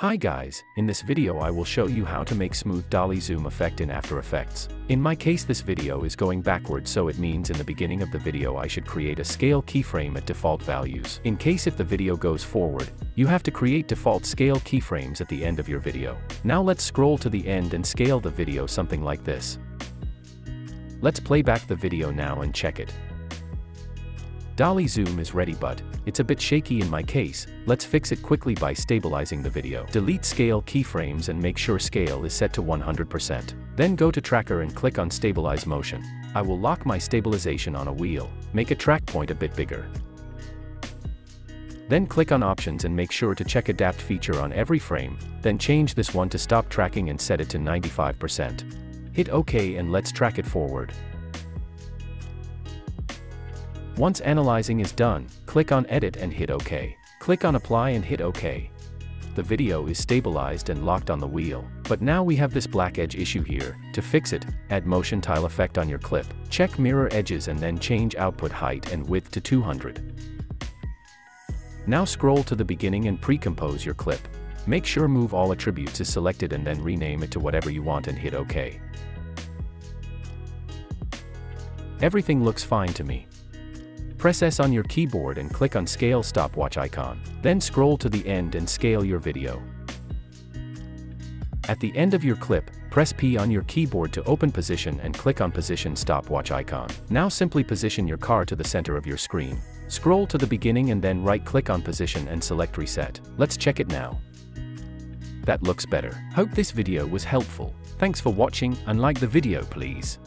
Hi guys, in this video I will show you how to make smooth dolly zoom effect in After Effects. In my case this video is going backwards so it means in the beginning of the video I should create a scale keyframe at default values. In case if the video goes forward, you have to create default scale keyframes at the end of your video. Now let's scroll to the end and scale the video something like this. Let's play back the video now and check it. Dolly Zoom is ready but, it's a bit shaky in my case, let's fix it quickly by stabilizing the video. Delete scale keyframes and make sure scale is set to 100%. Then go to tracker and click on stabilize motion. I will lock my stabilization on a wheel, make a track point a bit bigger. Then click on options and make sure to check adapt feature on every frame, then change this one to stop tracking and set it to 95%. Hit OK and let's track it forward. Once analyzing is done, click on Edit and hit OK. Click on Apply and hit OK. The video is stabilized and locked on the wheel, but now we have this black edge issue here. To fix it, add motion tile effect on your clip. Check mirror edges and then change output height and width to 200. Now scroll to the beginning and pre-compose your clip. Make sure Move All Attributes is selected and then rename it to whatever you want and hit OK. Everything looks fine to me. Press S on your keyboard and click on Scale stopwatch icon. Then scroll to the end and scale your video. At the end of your clip, press P on your keyboard to open position and click on position stopwatch icon. Now simply position your car to the center of your screen. Scroll to the beginning and then right click on position and select reset. Let's check it now. That looks better. Hope this video was helpful. Thanks for watching and like the video please.